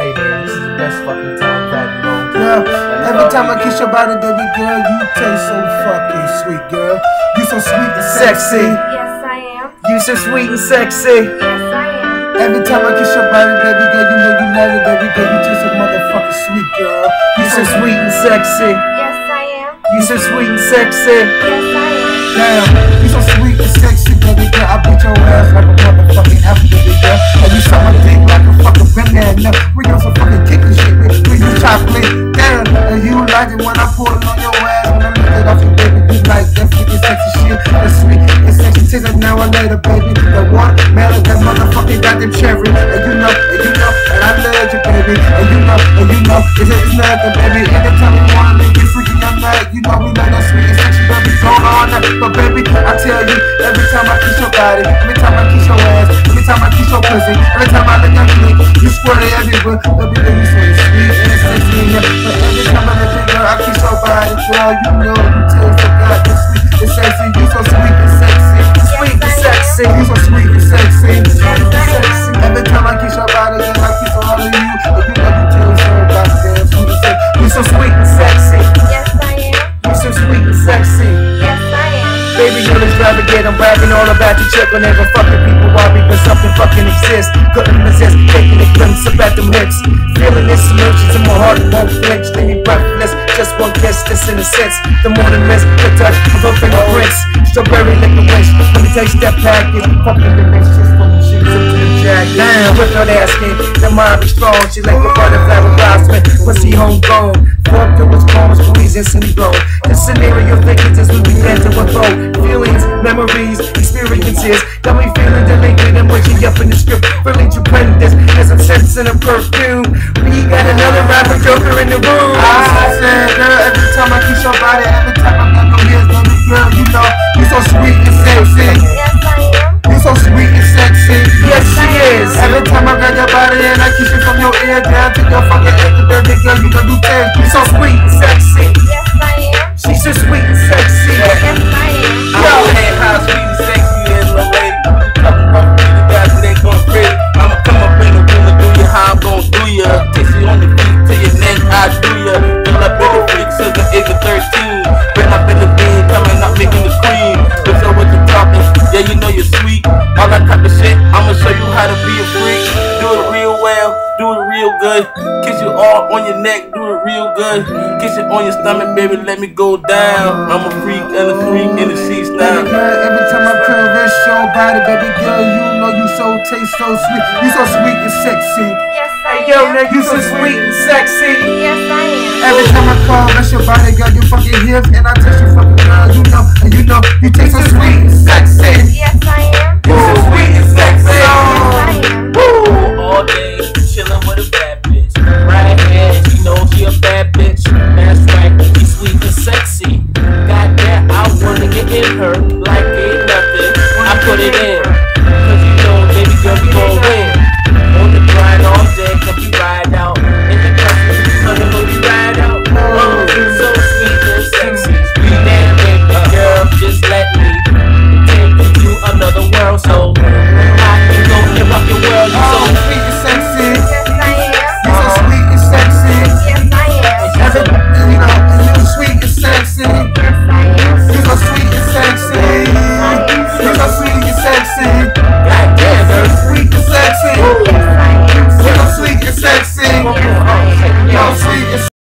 Hey man, this is the best fucking time that you know. Yeah, every uh, time I kiss your body, baby girl, you taste so fucking sweet, girl. You so sweet and sexy. Yes, I am. You so sweet and sexy. Yes, I am. Every time I kiss your body, baby girl, you know you love it, baby girl. You taste so motherfucking sweet, girl. You so sweet and sexy. Yes, I am. You so sweet and sexy. Yes, I am. That's sweet and sexy. Taste like now or later, baby. The one man that motherfucking them cherry. And you know, and you know, and I love you, baby. And you know, and you know, it's, it's nothing, baby. Anytime you wanna make it freaky, I'm like, you know, we know that sweet sexy, baby. Going on now. But baby, I tell you, every time I kiss your body, every time I kiss your ass, every time I kiss your pussy, every time I look at you, you squirt it everywhere. Baby, you so sweet and it's in here. But every time I look at you, I kiss your body, girl, you know You're extravagant. I'm bragging all about your chick whenever fucking people are because something fucking exists. Couldn't resist taking a glimpse at them lips. Feeling this emotions in my heart won't flinch. Leave me breathless. Just one kiss, this in a sense. The morning mist, the touch of her fingerprints. Strawberry liquor wish. Let me taste that package. Fucking delicious from the shoes up to the jacket. Damn, with her asking. The mind be strong. She like a butterfly with. Pussy homegrown. Fuck, it was calm, squeeze instantly memories, experiences. Got me feeling delinquent and waking up in the script. Feeling tremendous as I'm sensing a perfume. We got another rapper joker in the room. I said, girl, every time I kiss your body, every time I got your ears, baby girl, you know, you so sweet and sexy. You so sweet and sexy. Yes, she is. Every time I got your body and I kiss you from your ear down to your fucking baby girl, you know you taste. You so sweet good. Kiss you all on your neck, do it real good. Kiss it on your stomach, baby, let me go down. I'm a freak and a freak in the sheets now. Every time I caress your body, baby girl, you know you so taste so sweet. You so sweet and sexy. Yes, I Hey, yo, am. now you so sweet and sexy. Yes, I am. Every time I call, that's your body, girl, you fucking hips, and I touch you fucking girl, you know, and you know, you taste so sweet and sexy. Yes, I am.